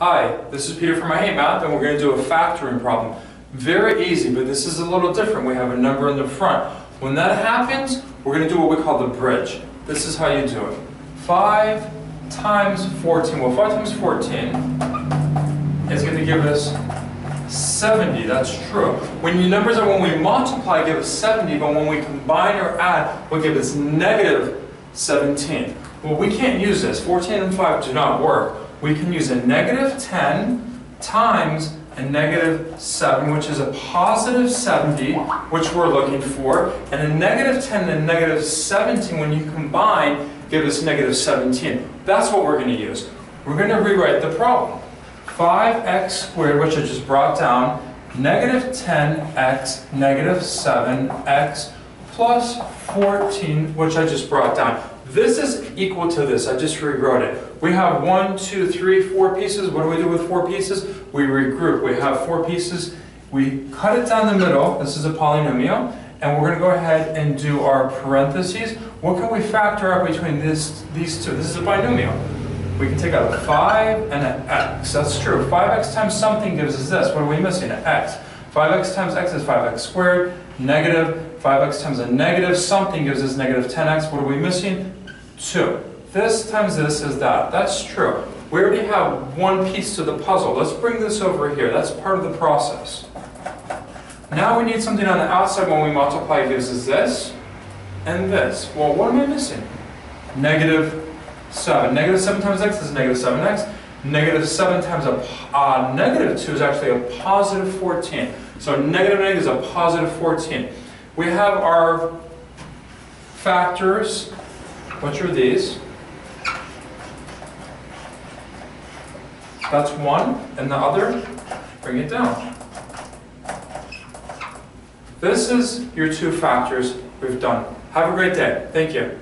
Hi, this is Peter from I Hate Math, and we're going to do a factoring problem. Very easy, but this is a little different. We have a number in the front. When that happens, we're going to do what we call the bridge. This is how you do it. 5 times 14, well 5 times 14 is going to give us 70, that's true. When your numbers are, when we multiply, give us 70, but when we combine or add, will give us negative 17. Well, we can't use this. 14 and 5 do not work. We can use a negative 10 times a negative 7, which is a positive 70, which we're looking for. And a negative 10 and a negative 17, when you combine, give us negative 17. That's what we're going to use. We're going to rewrite the problem. 5x squared, which I just brought down, negative 10x, negative 7x, plus 14, which I just brought down. This is equal to this. I just rewrote it. We have one, two, three, four pieces. What do we do with four pieces? We regroup. We have four pieces. We cut it down the middle. This is a polynomial. And we're going to go ahead and do our parentheses. What can we factor out between this, these two? This is a binomial. We can take out a 5 and an x. That's true. 5x times something gives us this. What are we missing? An x. 5x times x is 5x squared. Negative. Negative 5x times a negative something gives us negative 10x. What are we missing? 2. This times this is that. That's true. We already have one piece to the puzzle. Let's bring this over here. That's part of the process. Now we need something on the outside when we multiply. It gives us this and this. Well, what am I missing? Negative 7. Negative 7 times x is negative 7x. Negative 7 times a uh, negative 2 is actually a positive 14. So negative negative is a positive 14. We have our factors which are these? That's one, and the other, bring it down. This is your two factors we've done. Have a great day. Thank you.